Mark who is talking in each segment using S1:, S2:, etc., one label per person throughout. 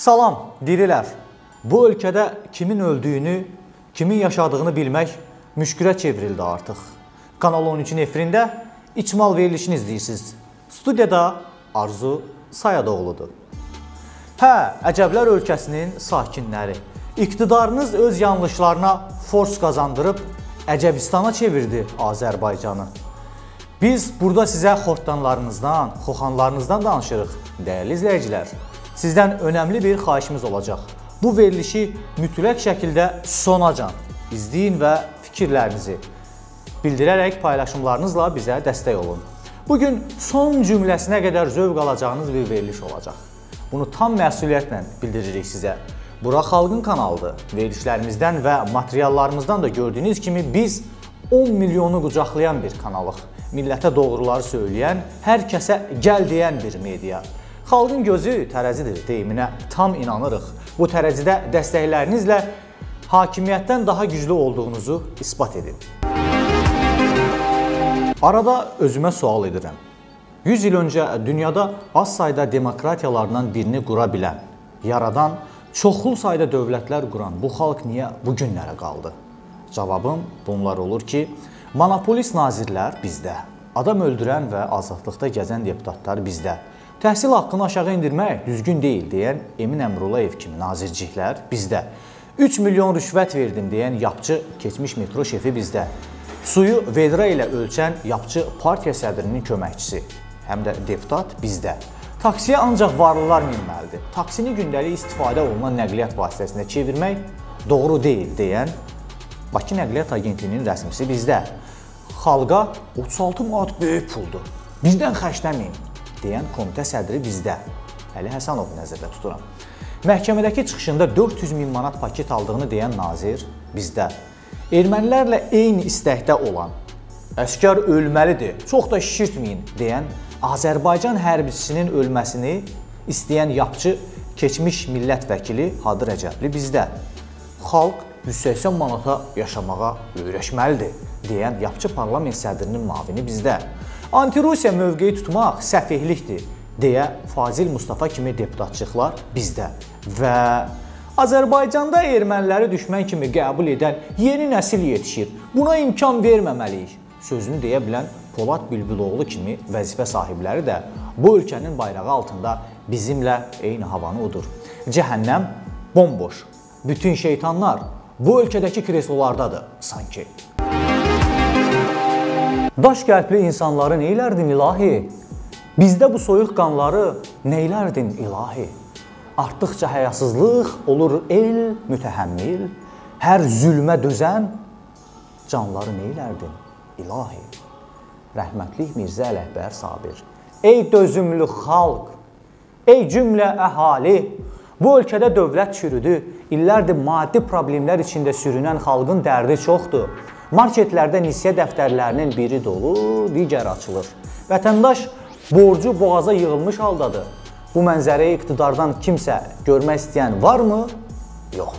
S1: Salam, dirilər. Bu ölkədə kimin öldüyünü, kimin yaşadığını bilmək müşkülə çevrildi artıq. Kanal 13-ün efirində İçmal verilişini izləyirsiniz. Studiyada Arzu Sayadoğludur. Hə, əcəblər ölkəsinin sakinləri. İqtidarınız öz yanlışlarına fors qazandırıb Əcəbistana çevirdi Azərbaycanı. Biz burada sizə xortdanlarınızdan, xoxanlarınızdan danışırıq, dəyərli izləyicilər. Sizdən önəmli bir xahişimiz olacaq. Bu verilişi mütləq şəkildə sonacan izləyin və fikirlərinizi bildirərək paylaşımlarınızla bizə dəstək olun. Bu gün son cümləsinə qədər zövq alacağınız bir veriliş olacaq. Bunu tam məsuliyyətlə bildiririk sizə. Bura xalqın kanalıdır. Verilişlərimizdən və materiallarımızdan da gördüyünüz kimi biz 10 milyonu qucaqlayan bir kanalıq. Millətə doğruları söyləyən, hər kəsə gəl deyən bir media. Xalqın gözü tərəzidir deyiminə tam inanırıq. Bu tərəzidə dəstəklərinizlə hakimiyyətdən daha güclü olduğunuzu isbat edin. Arada özümə sual edirəm. 100 il öncə dünyada az sayda demokratiyalardan birini qura bilən, yaradan çoxlu sayda dövlətlər quran bu xalq niyə bu günlərə qaldı? Cavabım bunlar olur ki, monopolist nazirlər bizdə, adam öldürən və azadlıqda gəzən deputatlar bizdə, təhsil haqqını aşağı endirmək düzgün deyil deyən Emin Əmrullayev kimi nazirciklər bizdə, 3 milyon rüşvət verdim deyən yapçı keçmiş metro şefi bizdə, suyu vedra ilə ölçən yapçı partiya sədrinin köməkçisi, həm də deputat bizdə. Taksiyə ancaq varlılar minməlidir. Taksini gündəlik istifadə olunan nəqliyyat vasitəsinə çevirmək doğru deyil deyən Bakı Nəqliyyat Agentliyinin rəsmisi bizdə. Xalqa 36 manat böyük puldur. Bizdən xərcləməyin deyən komitə sədri bizdə. Əli Həsənov nəzərdə tuturam. Məhkəmədəki çıxışında 400 min manat paket aldığını deyən nazir bizdə. Ermənilərlə eyni istəkdə olan əskər ölməlidir, çox da şişirtməyin deyən Azərbaycan hərbçisinin ölməsini istəyən yapçı keçmiş millət vəkili Hadı Rəcəbli bizdə. Xalq 180 manata yaşamağa öyrəşməlidir deyən yapçı parlament sədrinin mavini bizdə. Antirusiya mövqeyi tutmaq səfehlikdir deyə Fazil Mustafa kimi deputatçıqlar bizdə. Və Azərbaycanda erməniləri düşmən kimi qəbul edən yeni nəsil yetişir. Buna imkan verməməliyik sözünü deyə bilən Polad Bülbüloğlu kimi vəzifə sahibləri də bu ölkənin bayrağı altında bizimlə eyni havanı udur. Cəhənnəm bomboş. Bütün şeytanlar bu ölkədəki kreslolardadır sanki. Daş qəlbli insanları neylərdin ilahi? Bizdə bu soyuq qanları neylərdin ilahi? Artdıqca həyasızlıq olur el mütəhəmmil, hər zülmə dözən canları neylərdin ilahi? rəhmətlik Mirzə Ələkbər Sabir. Ey dözümlü xalq, ey cümlə əhali, bu ölkədə dövlət çürüdü. İllərdir maddi problemlər içində sürünən xalqın dərdi çoxdur. Marketlərdə nisiyə dəftərlərinin biri dolu, digər açılır. Vətəndaş borcu boğaza yığılmış haldadır. Bu mənzərəyi iqtidardan kimsə görmək istəyən varmı? Yox.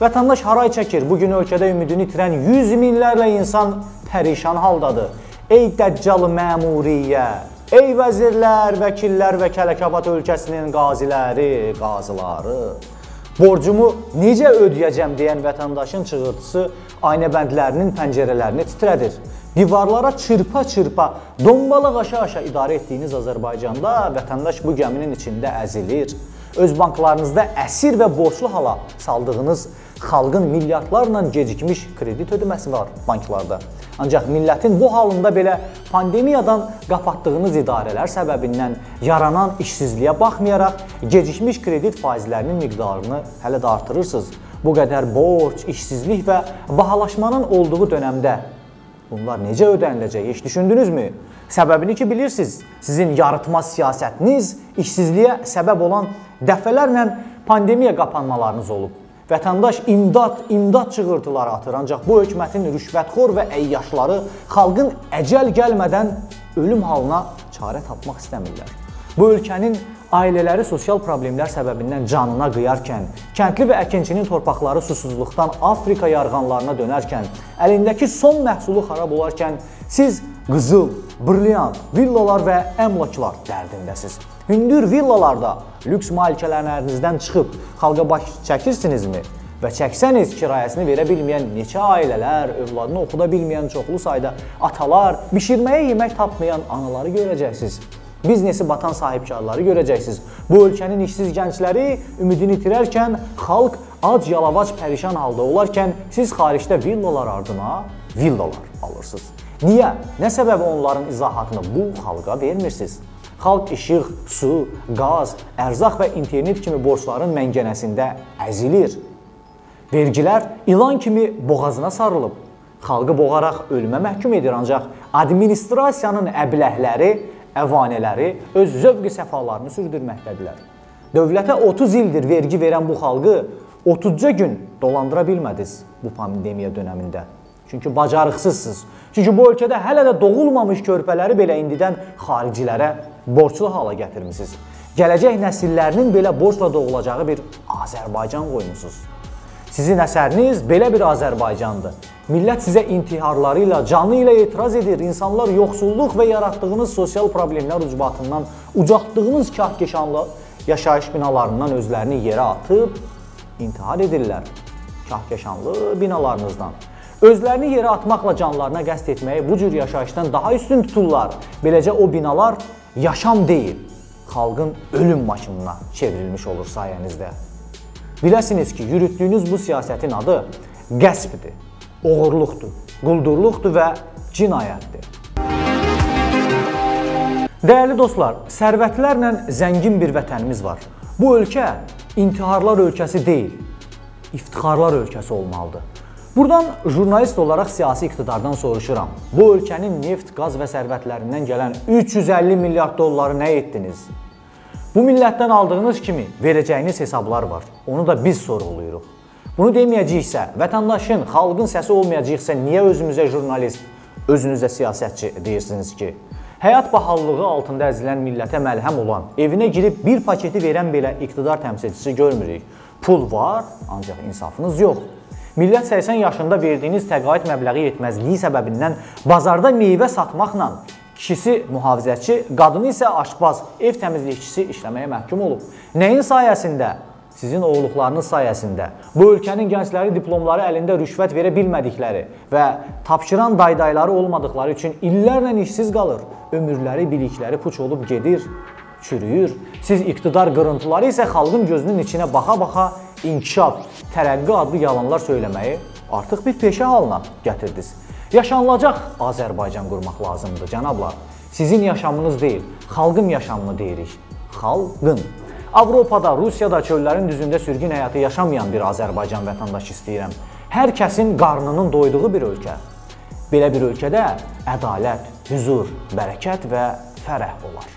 S1: Vətəndaş haray çəkir. Bu gün ölkədə ümidini itirən 100 minlərlə insan pərişan haldadır. Ey dəccal məmuriyyə, ey vəzirlər, vəkillər və Kələkabad ölkəsinin qaziləri, qazıları. Borcumu necə ödəyəcəm deyən vətəndaşın çığırtısı aynəbəndlərinin pəncərələrini titrədir. Divarlara çırpa-çırpa, dombalaq aşa-aşa idarə etdiyiniz Azərbaycanda vətəndaş bu gəminin içində əzilir. Öz banklarınızda əsir və borclu hala saldığınız xalqın milyardlarla gecikmiş kredit ödəməsi var banklarda. Ancaq millətin bu halında belə pandemiyadan qapatdığınız idarələr səbəbindən yaranan işsizliyə baxmayaraq gecikmiş kredit faizlərinin miqdarını hələ də artırırsınız. Bu qədər borc, işsizlik və bahalaşmanın olduğu dövrdə bunlar necə ödəniləcək heç düşündünüzmü? Səbəbini ki bilirsiniz. Sizin yarıtma siyasətiniz işsizliyə səbəb olan dəfələrlə pandemiya qapanmalarınız olub. Vətəndaş imdad, imdad çığırtıları atır. Ancaq bu hökumətin rüşvətxor və əyyaşları xalqın əcəl gəlmədən ölüm halına çarə tapmaq istəmirlər. Bu ölkənin ailələri sosial problemlər səbəbindən canına qıyarkən, kəndli və əkinçinin torpaqları susuzluqdan Afrika yarğanlarına dönərkən, əlindəki son məhsulu xarab olarkən siz qızıl, brilliant, villalar və əmlaklar dərdindəsiz. Hündür villalarda lüks malikanələrinizdən çıxıb xalqa baş çəkirsinizmi? Və çəksəniz kirayəsini verə bilməyən neçə ailələr, övladını oxuda bilməyən çoxlu sayda atalar, bişirməyə yemək tapmayan anaları görəcəksiniz. Biznesi batan sahibkarları görəcəksiniz. Bu ölkənin işsiz gəncləri ümidini itirərkən xalq ac, yalavac, pərişan halda olarkən siz xaricdə villalar ardına villalar alırsınız. Niyə? Nə səbəbi onların izahatını bu xalqa vermirsiniz? Xalq işıq, su, qaz, ərzaq və internet kimi borcların məngənəsində əzilir. Vergilər ilan kimi boğazına sarılıb. Xalqı boğaraq ölümə məhkum edir ancaq administrasiyanın əbləhləri, əvanələri öz zövqü səfalarını sürdürməkdədirlər. Dövlətə 30 ildir vergi verən bu xalqı 30-ca gün dolandıra bilmədiniz bu pandemiya dövründə. Çünki bacarıqsızsınız. Çünki bu ölkədə hələ də doğulmamış körpələri belə indidən xaricilərə borclu hala gətirmisiniz. Gələcək nəsillərinin belə borcla doğulacağı bir Azərbaycan qoymusunuz. Sizin əsəriniz belə bir Azərbaycandır. Millət sizə intiharları ilə, canı ilə etiraz edir. İnsanlar yoxsulluq və yaratdığınız sosial problemlər ucbatından ucaltdığınız kahkeşanlı yaşayış binalarından özlərini yerə atıb intihar edirlər. Kahkeşanlı binalarınızdan. Özlərini yerə atmaqla canlarına qəsd etməyi bu cür yaşayışdan daha üstün tuturlar. Beləcə o binalar yaşam deyil, xalqın ölüm maşınına çevrilmiş olur sayənizdə. Biləsiniz ki, yürütdüyünüz bu siyasətin adı qəsbdir, oğurluqdur, quldurluqdur və cinayətdir. Dəyərli dostlar, sərvətlərlə zəngin bir vətənimiz var. Bu ölkə intiharlar ölkəsi deyil, iftixarlar ölkəsi olmalıdır. Buradan jurnalist olaraq siyasi iqtidardan soruşuram. Bu ölkənin neft, qaz və sərvətlərindən gələn 350 milyard dolları nə etdiniz? Bu millətdən aldığınız kimi verəcəyiniz hesablar var. Onu da biz sorğuluyuruq. Bunu deməyəcəksə, vətəndaşın, xalqın səsi olmayacaqsa, niyə özümüzə jurnalist, özünüzə siyasətçi deyirsiniz ki? Həyat bahalılığı altında əzilən millətə məlhəm olan, evinə girib bir paketi verən belə iqtidar təmsilçisi görmürük. Pul var, ancaq insafınız yox. Millət 80 yaşında verdiyiniz təqaüd məbləği yetməzliyi səbəbindən bazarda meyvə satmaqla kişisi mühafizəçi, qadını isə aşpaz, ev təmizlikçisi işləməyə məhkum olub. Nəyin sayəsində? Sizin oğulluqlarınız sayəsində. Bu ölkənin gəncləri diplomları əlində rüşvət verə bilmədikləri və tapşıran daydayları olmadıkları üçün illərlə işsiz qalır. Ömürləri, bilikləri puç olub gedir, çürüyür. Siz iqtidar qırıntıları isə xalqın gözünün içinə baxa-baxa inkişaf, tərəqqi adlı yalanlar söyləməyi artıq bir peşə halına gətirdiniz. Yaşanılacaq Azərbaycan qurmaq lazımdır, cənablar. Sizin yaşamınız deyil, xalqın yaşamını deyirik. Xalqın. Avropada, Rusiyada çöllərin düzündə sürgün həyatı yaşamayan bir Azərbaycan vətəndaşı istəyirəm. Hər kəsin qarnının doyduğu bir ölkə. Belə bir ölkədə ədalət, hüzur, bərəkət və fərəh olar.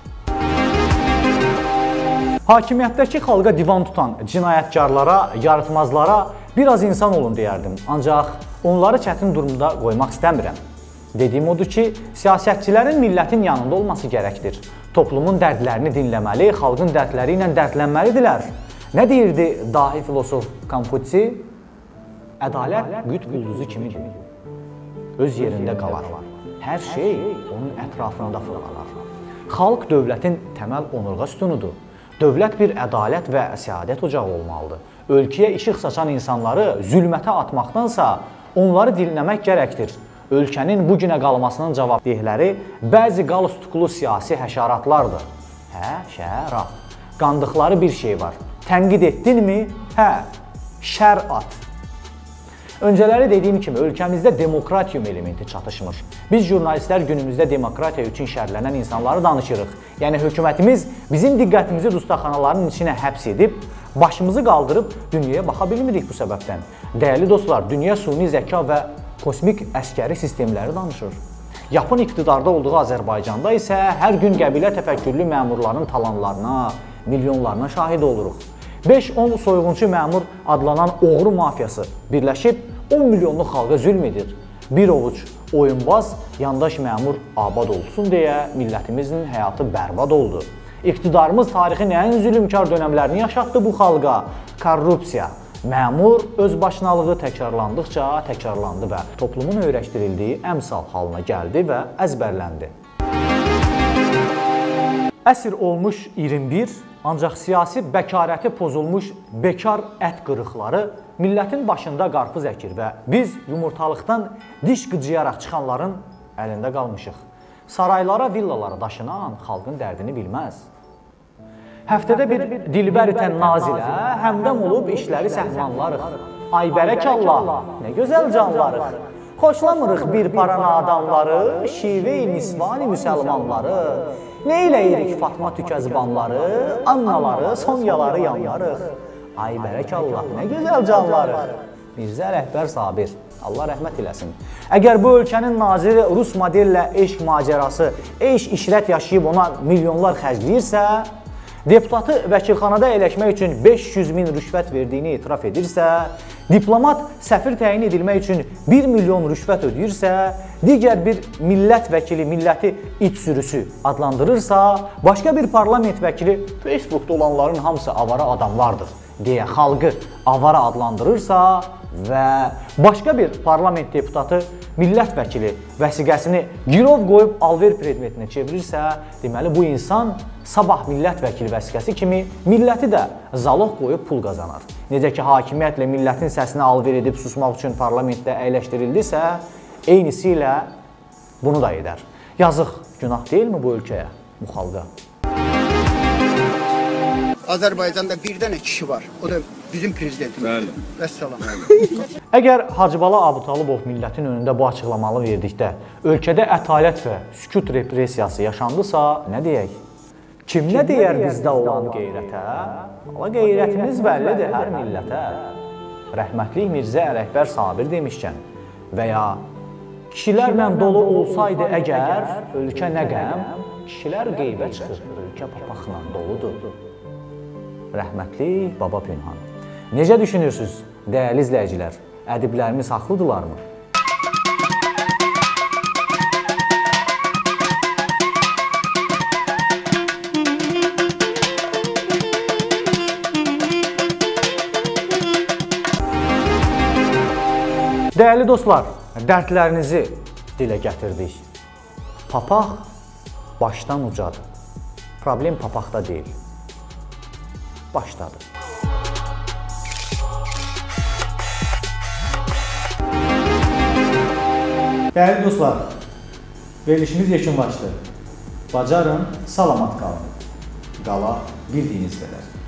S1: Hakimiyyətdəki xalqa divan tutan cinayətkarlara, yaratmazlara biraz insan olun deyərdim. Ancaq onları çətin durumda qoymaq istəmirəm. Dediyim odur ki, siyasətçilərin millətin yanında olması gərəkdir. Toplumun dərdlərini dinləməli, xalqın dərdləri ilə dərdlənməlidirlər. Nə deyirdi dahi filosof Konfutsi? Ədalət qütb ulduzu kimidir. Öz yerində qalar. Hər şey onun ətrafında fırlanar. Xalq dövlətin təməl onurğa sütunudur. Dövlət bir ədalət və səadət ocağı olmalıdır. Ölkəyə işıq saçan insanları zülmətə atmaqdansa onları dinləmək gərəkdir. Ölkənin bu günə qalmasının cavabdehləri bəzi qalstuklu siyasi həşəratlardır. Hə, şərat. Qandıqları bir şey var. Tənqid etdinmi? Hə, şər at. Öncələri dediyim kimi ölkəmizdə demokratiyum elementi çatışmır. Biz jurnalistlər günümüzdə demokratiya üçün şərlənən insanları danışırıq. Yəni hökumətimiz bizim diqqətimizi dustaqxanaların içinə həbs edib, başımızı qaldırıb dünyaya baxa bilmirik bu səbəbdən. Dəyərli dostlar, dünya suni zəka və kosmik əskəri sistemləri danışır. Yapın iqtidarda olduğu Azərbaycanda isə hər gün qəbilə təfəkkürlü məmurların talanlarına, milyonlarına şahid oluruq. 5-10 soyğunçu məmur adlanan oğru mafiyası birləşib 10 milyonluq xalqa zülm edir. Bir ovuc oyunbaz yandaş məmur abad olsun deyə millətimizin həyatı bərbad oldu. İqtidarımız tarixin ən zülmkar dönəmlərini yaşatdı bu xalqa. Korrupsiya, Məmur özbaşınalığı təkrarlandıqca təkrarlandı və toplumun öyrəşdirildiyi əmsal halına gəldi və əzbərləndi. Əsr olmuş 21, ancaq siyasi bəkarəti pozulmuş bekar ət qırıqları millətin başında qarpız əkir və biz yumurtalıqdan diş qıcıyaraq çıxanların əlində qalmışıq. Saraylara, villalara daşınan xalqın dərdini bilməz. Həftədə bir dilbər itən nazilə həmdəm olub işləri səhmanlarıq. Ay bərək Allah, nə gözəl canlarıq. Xoşlamırıq bir paran adamları, şive-i nisvani müsəlmanları. Nə eləyirik Fatma tükəzbanları, annaları, sonyaları yanlarıq. Ay bərək Allah, nə gözəl canlarıq. Mirzə Rəhbər Sabir, Allah rəhmət eləsin. Əgər bu ölkənin naziri rus modellə eşq macərası, eşq işrət yaşayıb ona milyonlar xərcləyirsə, deputatı vəkilxanada əyləşmək üçün 500 min rüşvət verdiyini etiraf edirsə, diplomat səfir təyin edilmək üçün 1 milyon rüşvət ödəyirsə, digər bir millət vəkili milləti it sürüsü adlandırırsa, başqa bir parlament vəkili Facebookda olanların hamısı avara adamlardır deyə xalqı avara adlandırırsa və başqa bir parlament deputatı millət vəkili vəsiqəsini girov qoyub alver predmetinə çevirirsə, deməli bu insan sabah millət vəkili vəsiqəsi kimi milləti də zaloq qoyub pul qazanar. Necə ki hakimiyyətlə millətin səsini alver edib susmaq üçün parlamentdə əyləşdirildisə, eynisi ilə bunu da edər. Yazıq, günah deyilmi bu ölkəyə, bu xalqa?
S2: Azərbaycanda bir dənə kişi var. O da bizim prezidentimiz.
S3: Bəli.
S2: Vəssalam.
S1: Əgər Hacıbala Abutalibov millətin önündə bu açıqlamalı verdikdə ölkədə ətalət və sükut repressiyası yaşandısa, nə deyək? Kim nə deyər bizdə olan qeyrətə? Valla qeyrətimiz bəllidir hər millətə. Rəhmətlik Mirzə Ələkbər Sabir demişkən və ya kişilərlə dolu olsaydı əgər ölkə nə qəm, kişilər qeybə çıxır, ölkə papaqla doludur. Rəhmətli Baba Pünhan. Necə düşünürsüz, dəyərli izləyicilər? Ədiblərimiz haqlıdırlarmı? Dəyərli dostlar, dərdlərinizi dilə gətirdik. Papaq başdan ucadır. Problem papaqda deyil. Başladı. Dəyərli dostlar, verilişimiz yekunlaşdı. Bacarın, salamat qalın. Qala bildiyiniz qədər.